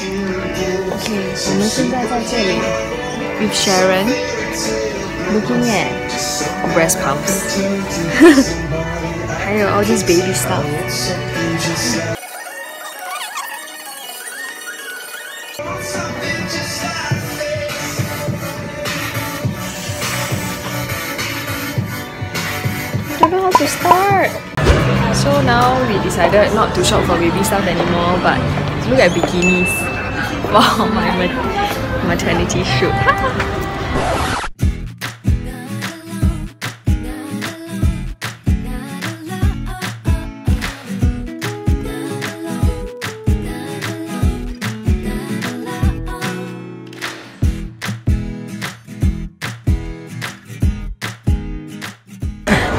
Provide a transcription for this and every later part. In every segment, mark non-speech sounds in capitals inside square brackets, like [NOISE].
我们现在在这里，with Sharon looking at breast pumps，还有 all [LAUGHS] this baby stuff。don't know how to start. So now we decided not to shop for baby stuff anymore, but look at bikinis. [LAUGHS] 哇，我的 maternity shoot！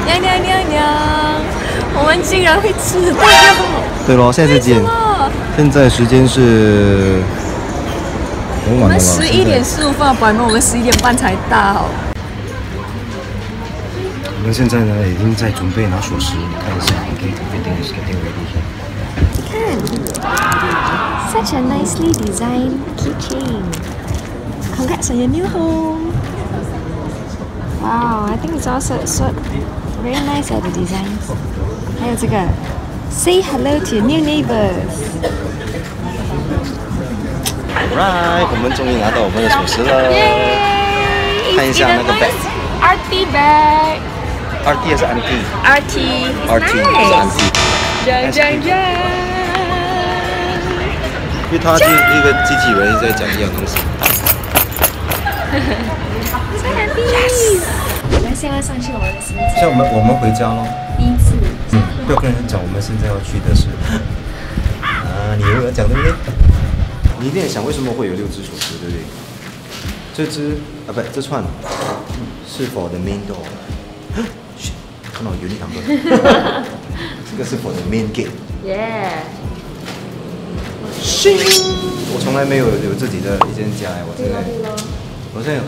娘娘娘娘，我们竟然会迟到！对喽，现在再见。现在时间是。很我们？十一点十五分的本我们十一点半才到。我们现在呢已经在准备拿锁匙，你看一下，OK，everything is getting ready here。看，such a nicely designed keychain. Congrats on your new home. Wow, I think it's also so very nice at the designs. 还有这个，Say hello to your new neighbors. Right，我们终于拿到我们的首饰了。看一下那个 bag RT bag. RT 还是 NT？RT RT. It's 是锵！因为它是一个机器人在讲一样东西。[LAUGHS] Yes！我们现在上去我们的行程，像我们我们回家喽，第一次。嗯，不要跟人讲我们现在要去的是 [LAUGHS] 啊，你又要讲对不对？你一定想为什么会有六只手指，对不对？这只啊不，这串是 for the main door。[GASPS] 看到有你两个，[LAUGHS] 这个是 for the main gate。Yeah！我从来没有有自己的一间家哎，我现在，我现在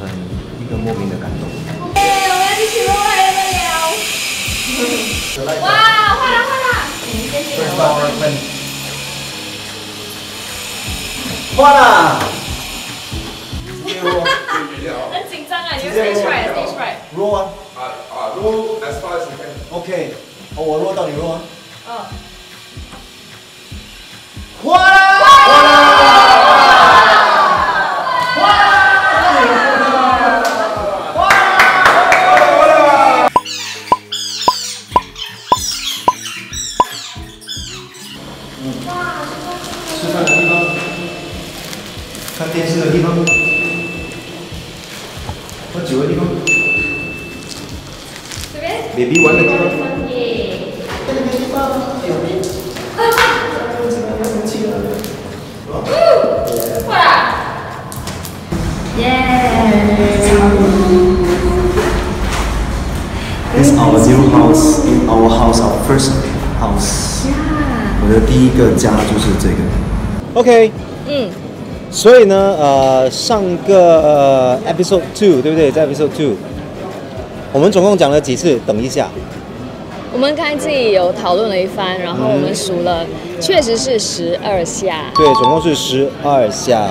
很一个莫名的感动。[LAUGHS] 哇，换了换了！换啦。很紧张啊，你要 stage right stage right。roll 啊 Uh, uh, roll as far as you can.，OK，哦，我 roll 到你 roll 啊。嗯。换了。喝酒的地方这边。 ，baby 玩的地方。This is our new house in our house, our first house. 我的第一个家就是这个。OK，嗯， 所以呢，呃，上个、呃、episode two 对不对？在 episode two，我们总共讲了几次？等一下，我们刚才自己有讨论了一番，然后我们数了，确实是十二下。对，总共是十二下，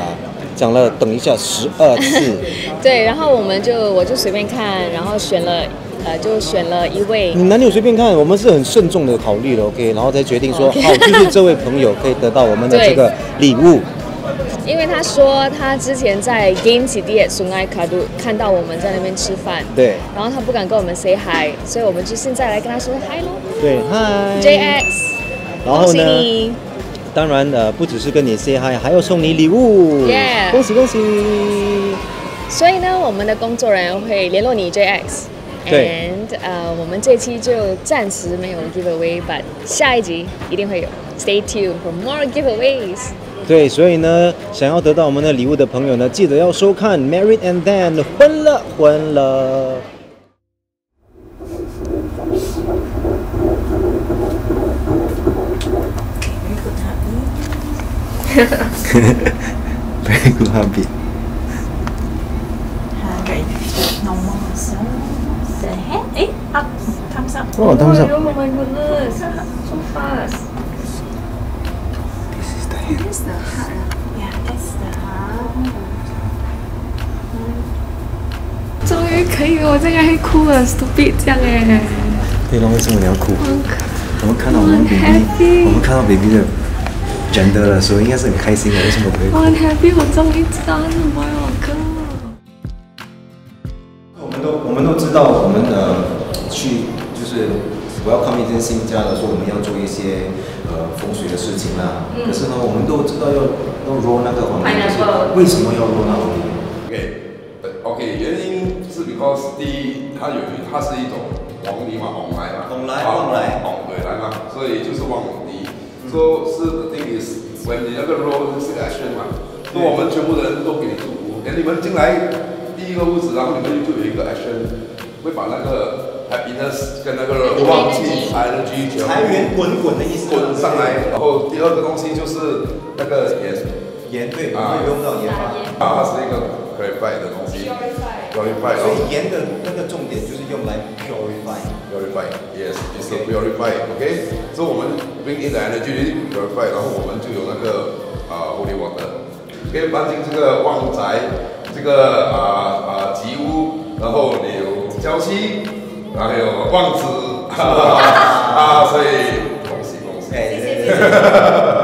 讲了等一下十二次。[LAUGHS] 对，然后我们就我就随便看，然后选了，呃，就选了一位你哪里有随便看？我们是很慎重的考虑了，OK，然后才决定说好，就是这位朋友可以得到我们的这个礼物。因为他说他之前在 Game City at Sungai Kadu 看到我们在那边吃饭，对然后他不敢跟我们 say hi，所以我们就现在来跟他说 hi 喽。对，，hi JX，恭喜然后呢，你，当然呃，不只是跟你 say hi，还要送你礼物。Yeah 恭喜恭喜！所以呢，我们的工作人员会联络你 JX。对 And 呃，我们这期就暂时没有 giveaway，but 下一集一定会有。Stay tuned for more giveaways。对，所以呢，想要得到我们的礼物的朋友呢，记得要收看《Married and Then》婚了婚了。Very good habit. normal so the head eh up thumbs up Oh, thumbs up. Oh my goodness, so fast. 终于可以，我在那里哭了，stupid 这样哎。对了，为什么你要哭？我们看到我们 baby，我们看到 baby 的长得了，所以应该是很开心的，为什么不会？我很 happy，我终于知道什么，哥。我们都我们都知道，我们的去就是我要 come 一间新家的时候，我们要做一些呃风水的事情啦。可是呢，我们都知道要要 roll 那个黄历，可是 Pineapple 为什么要 roll 那黄历？OK，呃 OK，原因是 because 第一，它有它是一种往里嘛，往来嘛，往来啊往来往回来嘛，所以就是往里。说是 the thing is when 你那个 roll 是个 action 嘛，那我们全部的人都给你祝福，哎，你们进来第一个屋子，然后你们就有一个 action，会把那个 happiness 跟那个旺气 energy 全部财源滚滚的意思。滚上来，然后第二个东西就是那个盐。盐对，我啊们用到盐巴。啊，它是一个 clarify 的东西，purify，所以盐的那个重点就是用来 purify。purify yes it's a purify OK，所以我们 bring in the energy purify，然后我们就有那个啊 holy water，可以搬进这个旺宅，这个啊啊吉屋，然后你有娇妻，然后还有望子，[LAUGHS] 啊，所以恭喜恭喜。哎，谢谢谢谢。